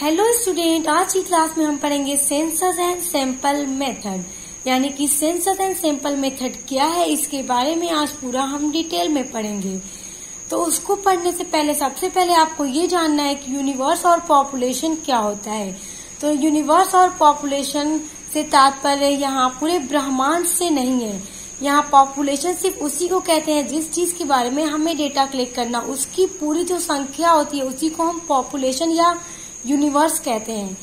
Hello student आज की class में हम पढ़ेंगे सेंसस एंड सैंपल मेथड यानी कि सेंसस एंड सैंपल मेथड क्या है, इसके बारे में आज पूरा हम डिटेल में पढ़ेंगे। तो उसको पढ़ने से पहले, सबसे पहले आपको ये जानना है कि यूनिवर्स और पॉपुलेशन क्या होता है। तो यूनिवर्स और पॉपुलेशन से तात्पर्य यहाँ पूरे ब्रह्मांड से नहीं है। यहाँ पॉपुलेशन सिर्फ़ उसी को कहते हैं जिस चीज़ के बारे में हमें डेटा कलेक्ट करना, उसकी पूरी जो संख्या होती है, उसी को हम पॉपुलेशन या यूनिवर्स कहते हैं।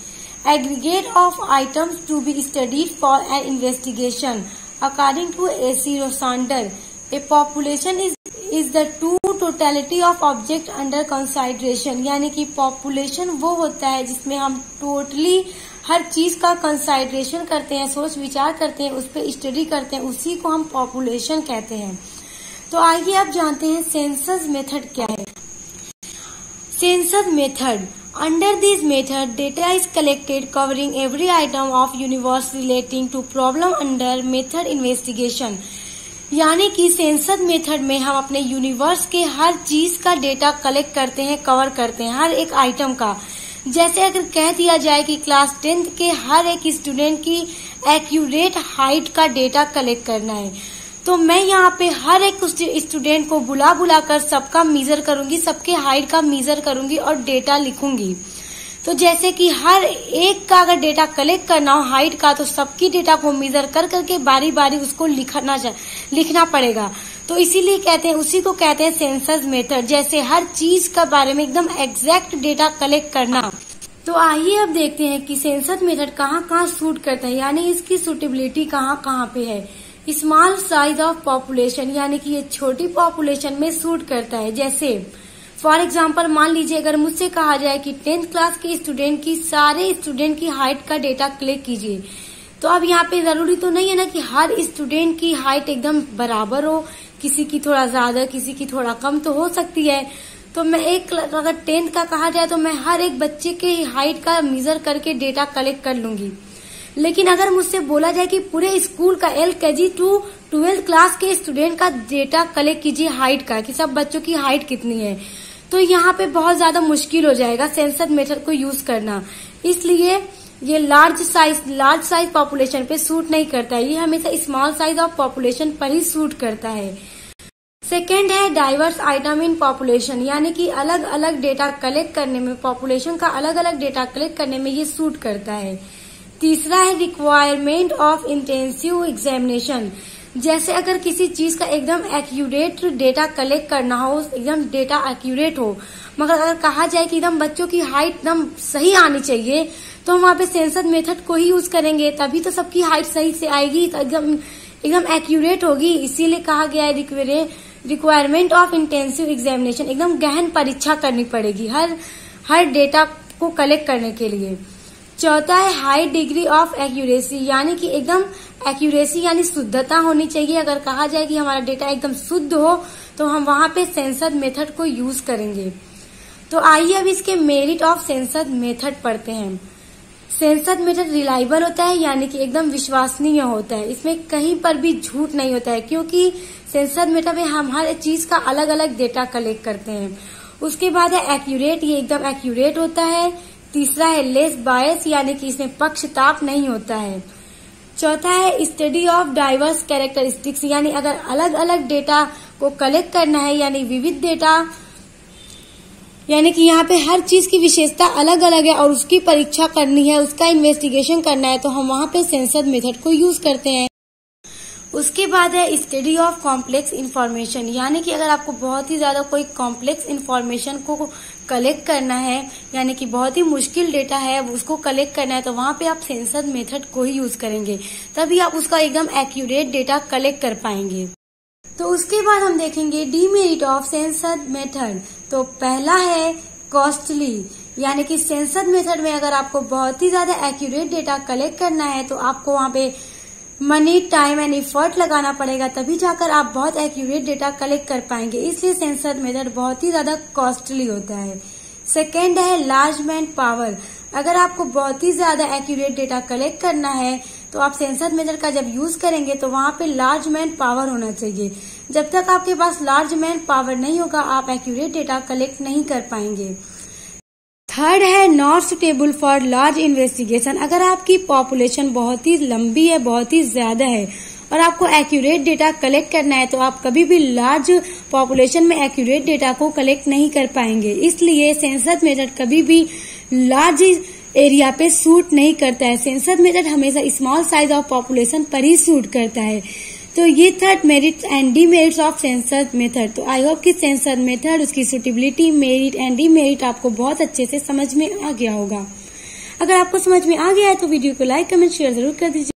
Aggregate of items to be studied for an investigation according to A C Rosander a population is is the to totality of object under consideration यानी कि पॉपुलेशन वो होता है जिसमें हम टोटली हर चीज़ का कंसाइड्रेशन करते हैं, सोच विचार करते हैं, उस पर स्टडी करते हैं, उसी को हम पॉपुलेशन कहते हैं। तो आइए आप जानते हैं सेंसस मेथड क्या है। Census method Under this method, data is collected covering every item of universe relating to problem under method investigation. यानी कि सेंसर मेथड में हम अपने यूनिवर्स के हर चीज़ का डेटा कलेक्ट करते हैं कवर करते हैं हर एक आइटम का जैसे अगर कह दिया जाए कि क्लास टेंथ के हर एक स्टूडेंट की एक्यूरेट हाइट का डेटा कलेक्ट करना है तो मैं यहाँ पे हर एक स्टूडेंट को बुला बुला कर सबका मीजर करूँगी, सबके हाइट का मीजर करूँगी और डेटा लिखूँगी। तो जैसे कि हर एक का अगर डेटा कलेक्ट करना हो हाइट का तो सबकी डेटा को मीजर कर करके बारी बारी उसको लिखना लिखना पड़ेगा। तो इसीलिए कहते हैं, उसी को कहते हैं सेंसस मेथड जैसे हर चीज़ का बारे में एकदम एग्जैक्ट डेटा कलेक्ट करना। तो आइए अब देखते हैं कि सेंसस मेथड कहाँ कहाँ सूट करता है, यानी इसकी सुटेबिलिटी कहाँ कहाँ पे है। स्मॉल साइज़ ऑफ़ पॉपुलेशन यानी कि ये छोटी पॉपुलेशन में सूट करता है। जैसे फॉर एग्ज़ाम्पल मान लीजिए, अगर मुझसे कहा जाए कि टेंथ क्लास के स्टूडेंट की, सारे स्टूडेंट की हाइट का डेटा कलेक्ट कीजिए। तो अब यहाँ पे ज़रूरी तो नहीं है ना कि हर स्टूडेंट की हाइट एकदम बराबर हो, किसी की थोड़ा ज़्यादा, किसी की थोड़ा कम तो हो सकती है। तो मैं एक, अगर टेंथ का कहा जाए तो मैं हर एक बच्चे के हाइट का मेजर करके डेटा कलेक्ट कर लूँगी। लेकिन अगर मुझसे बोला जाए कि पूरे स्कूल का L K G two twelfth class के स्टूडेंट का डेटा कलेक्ट कीजिए हाइट का, कि सब बच्चों की हाइट कितनी है तो यहाँ पे बहुत ज़्यादा मुश्किल हो जाएगा सेंसर मेथड को यूज़ करना। इसलिए ये large size large size population पे सूट नहीं करता है। ये हमेशा स्मॉल साइज़ ऑफ़ पॉपुलेशन पर ही सूट करता है। सेकेंड है डाइवर्स आइटम इन पॉपुलेशन, यानी कि अलग अलग डेटा कलेक्ट करने में, पॉपुलेशन का अलग अलग डेटा कलेक्ट करने में ये सूट करता है। तीसरा है रिक्वायरमेंट ऑफ़ इंटेंसिव एग्जामिनेशन जैसे अगर किसी चीज़ का एकदम एक्यूरेट डेटा कलेक्ट करना हो, एकदम डेटा एक्यूरेट हो, मगर अगर कहा जाए कि एकदम बच्चों की हाइट एकदम सही आनी चाहिए तो हम वहाँ पे सेंसर मेथड को ही यूज़ करेंगे, तभी तो सबकी हाइट सही से आएगी तो एकदम एकदम एक्यूरेट होगी। इसीलिए कहा गया है रिक्वायरमेंट ऑफ़ इंटेंसिव एग्जामिनेशन एकदम गहन परीक्षा करनी पड़ेगी हर हर डेटा को कलेक्ट करने के लिए। चौथा है हाई डिग्री ऑफ़ एक्यूरेसी यानी कि एकदम एक्यूरेसी यानी शुद्धता होनी चाहिए। अगर कहा जाए कि हमारा डेटा एकदम शुद्ध हो तो हम वहाँ पे सेंसर मेथड को यूज़ करेंगे। तो आइए अब इसके मेरिट ऑफ़ सेंसर मेथड पढ़ते हैं। सेंसर मेथड रिलायबल होता है, यानी कि एकदम विश्वसनीय होता है। इसमें कहीं पर भी झूठ नहीं होता है, क्योंकि सेंसर मेथड में हम हर चीज़ का अलग अलग डेटा कलेक्ट करते हैं। उसके बाद है एक्यूरेट ये एकदम एक्यूरेट होता है। तीसरा है लेस बायस यानी कि इसमें पक्षताप नहीं होता है। चौथा है स्टडी ऑफ़ डाइवर्स कैरेक्टरिस्टिक्स यानी अगर अलग अलग डेटा को कलेक्ट करना है, यानी विविध डेटा यानी कि यहाँ पे हर चीज़ की विशेषता अलग अलग है और उसकी परीक्षा करनी है, उसका इन्वेस्टिगेशन करना है तो हम वहाँ पे सेंसर मेथड को यूज़ करते हैं। उसके बाद है स्टडी ऑफ़ कॉम्प्लेक्स इन्फॉर्मेशन यानी कि अगर आपको बहुत ही ज़्यादा कोई कॉम्प्लेक्स इन्फॉर्मेशन को कलेक्ट करना है, यानी कि बहुत ही मुश्किल डेटा है, उसको कलेक्ट करना है तो वहाँ पे आप सेंसर मेथड को ही यूज़ करेंगे। तभी आप उसका एकदम एक्यूरेट डेटा कलेक्ट कर पाएँगे। तो उसके बाद हम देखेंगे डीमेरिट ऑफ़ सेंसर मेथड तो पहला है कॉस्टली यानी कि सेंसर मेथड में अगर आपको बहुत ही ज़्यादा एक्यूरेट डेटा कलेक्ट करना है तो आपको वहाँ पे मनी टाइम एंड इफर्ट लगाना पड़ेगा, तभी जाकर आप बहुत एक्यूरेट डेटा कलेक्ट कर पाएँगे। इसलिए सेंसर मेथड बहुत ही ज़्यादा कॉस्टली होता है। सेकेंड है लार्ज मैन पावर अगर आपको बहुत ही ज़्यादा एक्यूरेट डेटा कलेक्ट करना है तो आप सेंसर मेथड का जब यूज़ करेंगे तो वहाँ पे लार्ज मैन पावर होना चाहिए। जब तक आपके पास लार्ज मैन पावर नहीं होगा, आप एक्यूरेट डेटा कलेक्ट नहीं कर पाएँगे। थर्ड है not suitable for large investigation अगर आपकी पॉपुलेशन बहुत ही लंबी है, बहुत ही ज़्यादा है और आपको एक्यूरेट डेटा कलेक्ट करना है तो आप कभी भी लार्ज पॉपुलेशन में एक्यूरेट डेटा को कलेक्ट नहीं कर पाएँगे। इसलिए सेंसस मेथड कभी भी लार्ज एरिया पे सूट नहीं करता है। सेंसस मेथड हमेशा स्मॉल साइज़ ऑफ़ पॉपुलेशन पर ही सूट करता है। तो ये third merit and demerit of census method तो आई होप कि सेंसर मेथड उसकी suitability merit and demerit आपको बहुत अच्छे से समझ में आ गया होगा। अगर आपको समझ में आ गया है तो वीडियो को लाइक कमेंट शेयर ज़रूर कर दीजिए।